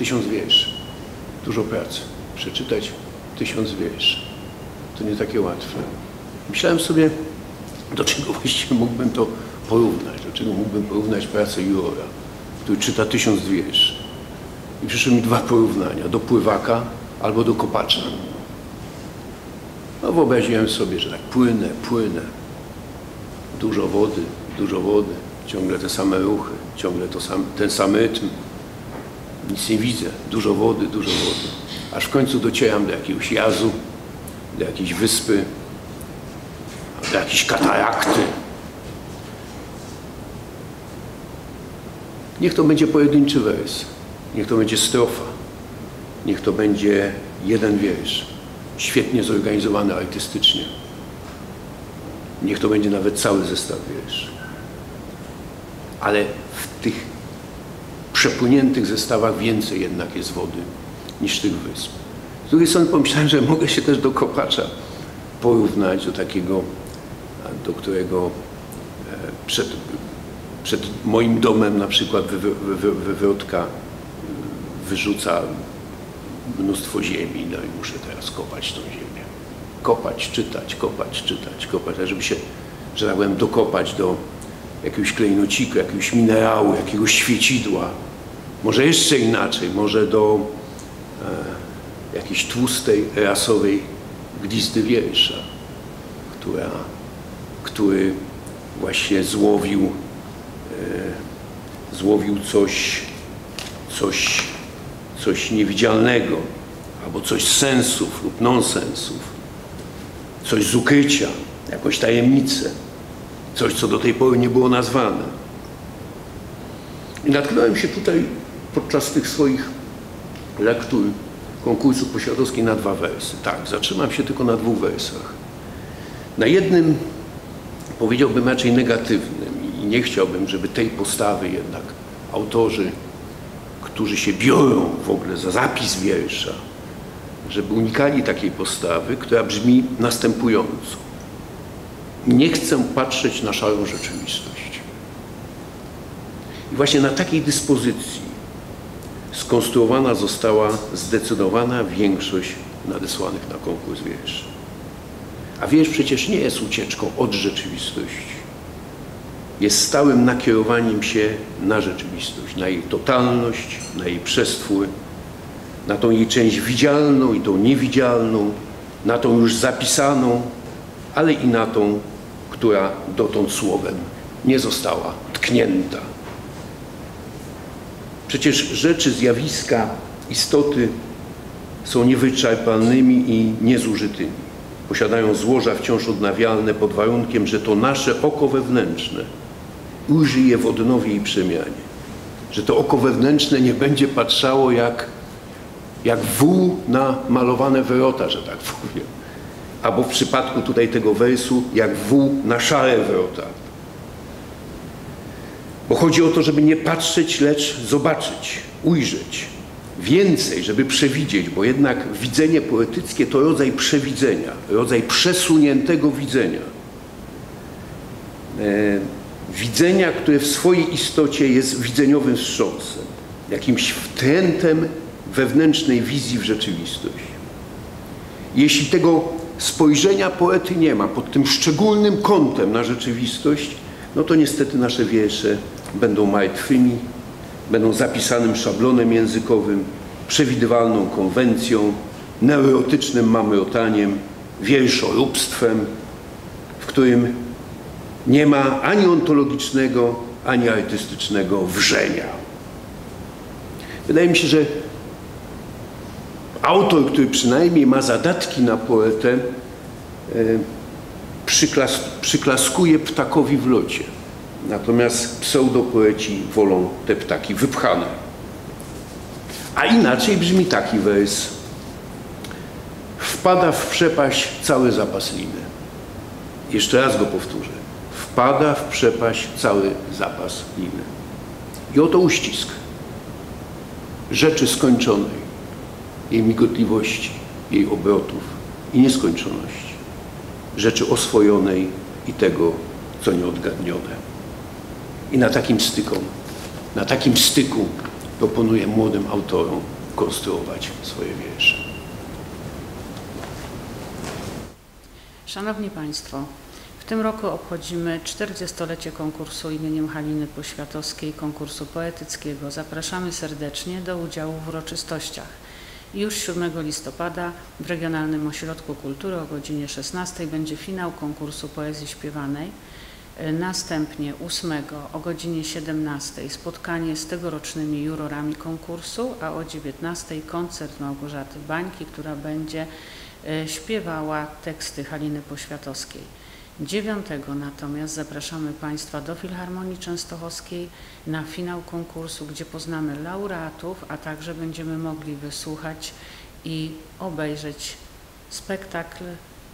tysiąc wierszy. Dużo pracy. Przeczytać tysiąc wierszy. To nie takie łatwe. Myślałem sobie, do czego właściwie mógłbym to porównać, do czego mógłbym porównać pracę Jurora, który czyta tysiąc wierszy. I przyszły mi dwa porównania, do pływaka albo do kopacza. No wyobraziłem sobie, że tak płynę, płynę. Dużo wody, dużo wody, ciągle te same ruchy, ciągle to sam, ten sam rytm. Nic nie widzę, dużo wody, dużo wody. Aż w końcu docieram do jakiegoś jazu, do jakiejś wyspy, do jakiejś katarakty. Niech to będzie pojedynczy wers, niech to będzie strofa, niech to będzie jeden wiersz, świetnie zorganizowany artystycznie. Niech to będzie nawet cały zestaw wierszy. Ale w przepłyniętych zestawach więcej jednak jest wody niż tych wysp. Z drugiej strony pomyślałem, że mogę się też do kopacza porównać, do takiego, do którego e, przed, przed moim domem na przykład wywrotka wyrzuca mnóstwo ziemi, no i muszę teraz kopać tą ziemię. Kopać, czytać, kopać, czytać, kopać, żeby się, że tak powiem, dokopać do jakiegoś klejnociku, jakiegoś minerału, jakiegoś świecidła. Może jeszcze inaczej, może do e, jakiejś tłustej, rasowej glizdy wiersza, która, który właśnie złowił, e, złowił coś, coś, coś niewidzialnego, albo coś sensów lub nonsensów, coś z ukrycia, jakąś tajemnicę, coś, co do tej pory nie było nazwane. I natknąłem się tutaj podczas tych swoich lektur konkursu posiadowskiej na dwa wersy. Tak, zatrzymam się tylko na dwóch wersach. Na jednym powiedziałbym raczej negatywnym i nie chciałbym, żeby tej postawy jednak autorzy, którzy się biorą w ogóle za zapis wiersza, żeby unikali takiej postawy, która brzmi następująco. Nie chcę patrzeć na szarą rzeczywistość. I właśnie na takiej dyspozycji skonstruowana została zdecydowana większość nadesłanych na konkurs wierszy. A wiersz przecież nie jest ucieczką od rzeczywistości. Jest stałym nakierowaniem się na rzeczywistość, na jej totalność, na jej przestwór, na tą jej część widzialną i tą niewidzialną, na tą już zapisaną, ale i na tą, która dotąd słowem nie została tknięta. Przecież rzeczy, zjawiska, istoty są niewyczerpalnymi i niezużytymi. Posiadają złoża wciąż odnawialne pod warunkiem, że to nasze oko wewnętrzne ujrzy je w odnowie i przemianie. Że to oko wewnętrzne nie będzie patrzało jak, jak wół na malowane wyrota, że tak powiem. Albo w przypadku tutaj tego wersu, jak wół na szare wrota. Bo chodzi o to, żeby nie patrzeć, lecz zobaczyć, ujrzeć. Więcej, żeby przewidzieć, bo jednak widzenie poetyckie to rodzaj przewidzenia, rodzaj przesuniętego widzenia. E, widzenia, które w swojej istocie jest widzeniowym wstrząsem, jakimś wtrętem wewnętrznej wizji w rzeczywistość. Jeśli tego spojrzenia poety nie ma pod tym szczególnym kątem na rzeczywistość, no to niestety nasze wiersze będą martwymi, będą zapisanym szablonem językowym, przewidywalną konwencją, neurotycznym mamrotaniem, wierszoróbstwem, w którym nie ma ani ontologicznego, ani artystycznego wrzenia. Wydaje mi się, że autor, który przynajmniej ma zadatki na poetę, e, przyklas, przyklaskuje ptakowi w locie. Natomiast pseudopoeci wolą te ptaki wypchane. A inaczej brzmi taki wers. Wpada w przepaść cały zapas liny. Jeszcze raz go powtórzę. Wpada w przepaść cały zapas liny. I oto uścisk rzeczy skończonej, jej migotliwości, jej obrotów i nieskończoności. Rzeczy oswojonej i tego, co nieodgadnione. I na takim styku, na takim styku proponuję młodym autorom konstruować swoje wiersze. Szanowni Państwo, w tym roku obchodzimy 40-lecie konkursu imieniem Haliny Poświatowskiej, konkursu poetyckiego. Zapraszamy serdecznie do udziału w uroczystościach. Już 7 listopada w Regionalnym Ośrodku Kultury o godzinie 16 będzie finał konkursu poezji śpiewanej. Następnie 8 o godzinie 17 spotkanie z tegorocznymi jurorami konkursu, a o 19 koncert Małgorzaty Bańki, która będzie e, śpiewała teksty Haliny Poświatowskiej. 9 natomiast zapraszamy Państwa do Filharmonii Częstochowskiej na finał konkursu, gdzie poznamy laureatów, a także będziemy mogli wysłuchać i obejrzeć spektakl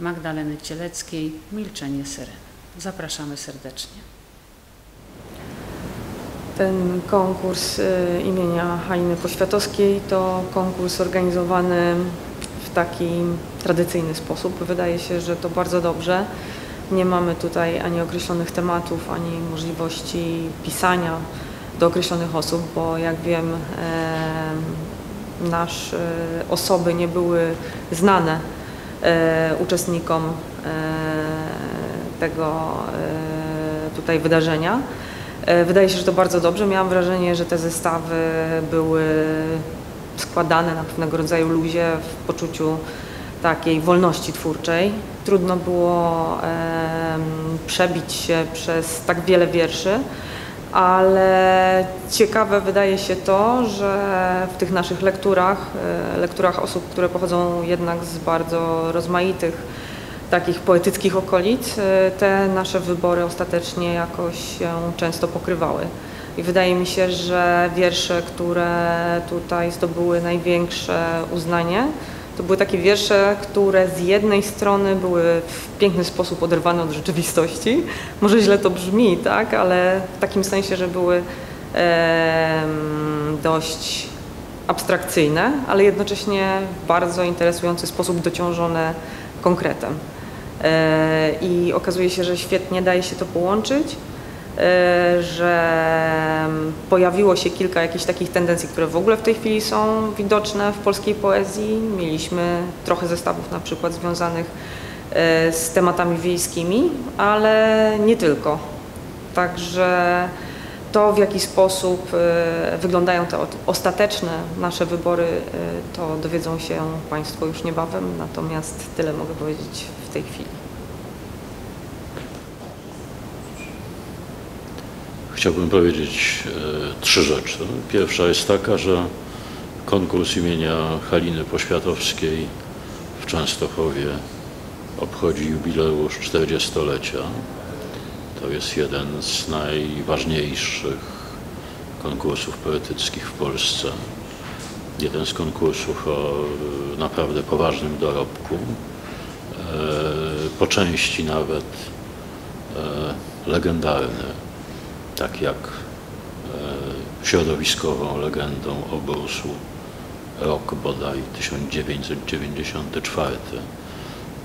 Magdaleny Cieleckiej Milczenie Syren. Zapraszamy serdecznie. Ten konkurs y, imienia Haliny Poświatowskiej to konkurs organizowany w taki tradycyjny sposób. Wydaje się, że to bardzo dobrze. Nie mamy tutaj ani określonych tematów, ani możliwości pisania do określonych osób, bo jak wiem, nasze osoby nie były znane e, uczestnikom e, tego e, tutaj wydarzenia. Wydaje się, że to bardzo dobrze. Miałam wrażenie, że te zestawy były składane na pewnego rodzaju luzie w poczuciu takiej wolności twórczej. Trudno było przebić się przez tak wiele wierszy, ale ciekawe wydaje się to, że w tych naszych lekturach, e, lekturach osób, które pochodzą jednak z bardzo rozmaitych takich poetyckich okolic, e, te nasze wybory ostatecznie jakoś się często pokrywały. I wydaje mi się, że wiersze, które tutaj zdobyły największe uznanie, to były takie wiersze, które z jednej strony były w piękny sposób oderwane od rzeczywistości. Może źle to brzmi, tak, ale w takim sensie, że były e, dość abstrakcyjne, ale jednocześnie w bardzo interesujący sposób dociążone konkretem. E, I okazuje się, że świetnie daje się to połączyć. E, że pojawiło się kilka jakichś takich tendencji, które w ogóle w tej chwili są widoczne w polskiej poezji. Mieliśmy trochę zestawów na przykład związanych e, z tematami wiejskimi, ale nie tylko. Także to, w jaki sposób e, wyglądają te ostateczne nasze wybory, to dowiedzą się Państwo już niebawem, natomiast tyle mogę powiedzieć w tej chwili. Chciałbym powiedzieć e, trzy rzeczy. Pierwsza jest taka, że konkurs imienia Haliny Poświatowskiej w Częstochowie obchodzi jubileusz 40-lecia. To jest jeden z najważniejszych konkursów poetyckich w Polsce. Jeden z konkursów o e, naprawdę poważnym dorobku, e, po części nawet legendarny tak jak e, środowiskową legendą obozu rok bodaj 1994,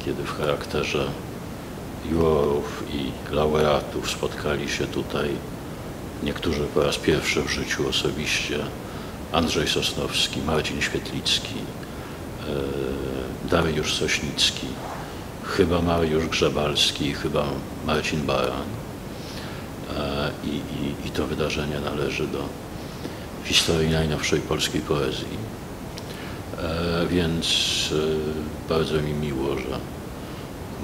kiedy w charakterze jurorów i laureatów spotkali się tutaj niektórzy po raz pierwszy w życiu osobiście Andrzej Sosnowski, Marcin Świetlicki, e, Dariusz Sośnicki, chyba Mariusz Grzebalski, chyba Marcin Baran. E, i, i, i to wydarzenie należy do historii najnowszej polskiej poezji. E, więc bardzo mi miło, że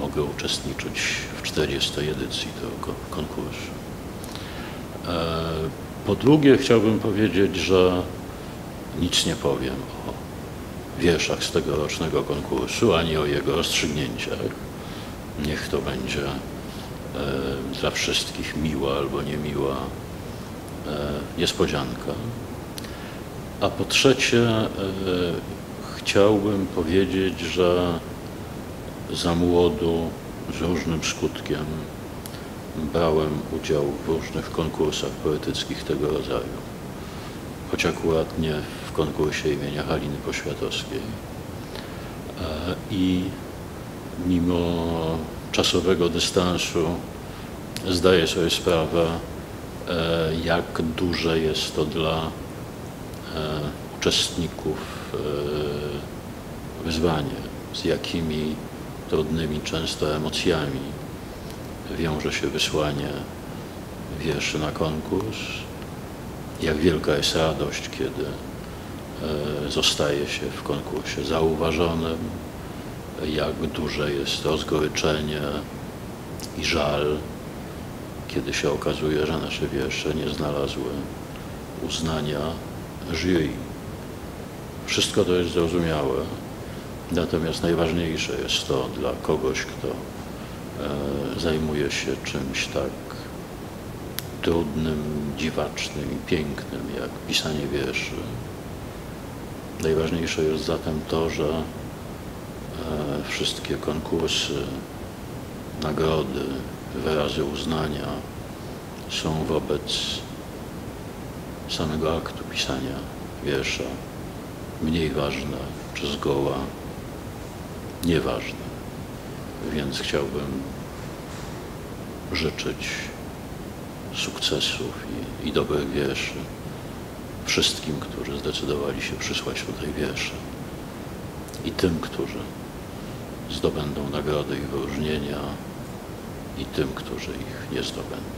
mogę uczestniczyć w 40. edycji tego konkursu. Po drugie chciałbym powiedzieć, że nic nie powiem o wierszach z tegorocznego konkursu, ani o jego rozstrzygnięciach. Niech to będzie E, dla wszystkich miła albo niemiła e, niespodzianka. A po trzecie e, chciałbym powiedzieć, że za młodu z różnym skutkiem brałem udział w różnych konkursach poetyckich tego rodzaju. Choć akurat nie w konkursie imienia Haliny Poświatowskiej. I mimo czasowego dystansu zdaję sobie sprawę, e, jak duże jest to dla e, uczestników e, wyzwanie, z jakimi trudnymi często emocjami. Wiąże się wysłanie wierszy na konkurs, jak wielka jest radość, kiedy e, zostaje się w konkursie zauważonym, jak duże jest rozgoryczenie i żal, kiedy się okazuje, że nasze wiersze nie znalazły uznania jury. Wszystko to jest zrozumiałe, natomiast najważniejsze jest to dla kogoś, kto e, zajmuje się czymś tak trudnym, dziwacznym i pięknym jak pisanie wierszy. Najważniejsze jest zatem to, że e, wszystkie konkursy, nagrody, wyrazy uznania są wobec samego aktu pisania wiersza mniej ważne, czy zgoła nieważne. Więc chciałbym życzyć sukcesów i, i dobrych wierszy wszystkim, którzy zdecydowali się przysłać tutaj wiersze i tym, którzy zdobędą nagrody i wyróżnienia i tym, którzy ich nie zdobędą.